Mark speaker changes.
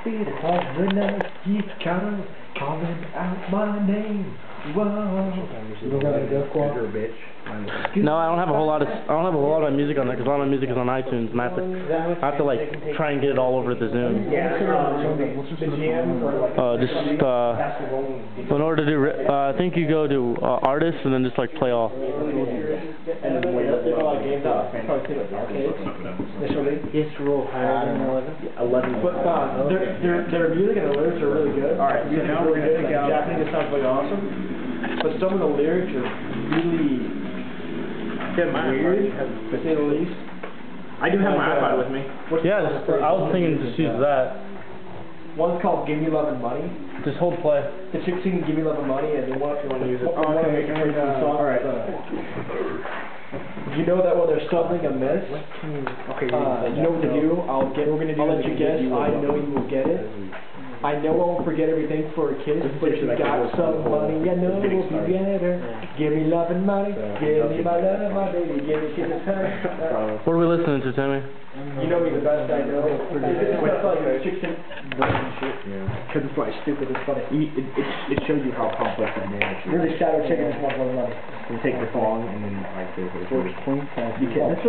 Speaker 1: Speed of the night, cattle calling out my name.
Speaker 2: No, I don't have a whole lot of I don't have a whole lot of music on there because a lot of my music is on iTunes, and I have to I have to like try and get it all over the Zoom. Uh, just uh, in order to do uh, I think you go to uh, artists and then just like play all.
Speaker 1: And then they they go like games out, probably say like arcades, initially.
Speaker 3: It's roll higher than eleven. Eleven.
Speaker 1: But, uh, their, their, their music and the lyrics are really good.
Speaker 3: Alright, so
Speaker 1: Music's
Speaker 3: now we're gonna
Speaker 1: like,
Speaker 3: take out-
Speaker 1: Japanese sounds really awesome. But some of the lyrics are really
Speaker 3: Yeah,
Speaker 1: weird,
Speaker 3: iPod
Speaker 1: to say the least.
Speaker 3: I do have my iPod with me.
Speaker 1: What's
Speaker 2: Yeah, I was thinking just use that.
Speaker 1: One's called Give Me Love and Money.
Speaker 2: Just hold play.
Speaker 1: The chick singing Give Me Love and Money, and then one if you want to use it.
Speaker 3: Oh,
Speaker 1: one of
Speaker 3: okay,
Speaker 1: the
Speaker 3: and,
Speaker 1: crazy
Speaker 3: uh,
Speaker 1: songs,
Speaker 3: alright.
Speaker 1: uh, You know that when they're stumbling a miss,
Speaker 3: Okay.
Speaker 1: uh, you know what to do. I'll get.
Speaker 3: We're gonna do
Speaker 1: I'll let you guess. I know you will get it. I know I won't forget everything for a kiss, but if you got
Speaker 3: a
Speaker 1: some money, I know it will be
Speaker 3: started.
Speaker 1: better. Give me love and money, give me my love, my baby, give me kisses, honey.
Speaker 2: What are we listening to, Timmy?
Speaker 1: You know me the best I know. It's stuff like chicks and shit.
Speaker 3: Yeah.
Speaker 1: Cause it's like stupid, it's funny.
Speaker 3: It, it, it shows you how complex the dynamics is.
Speaker 1: Really shallow chicken just wants more money.
Speaker 3: You take the song and then like the.
Speaker 1: You can. This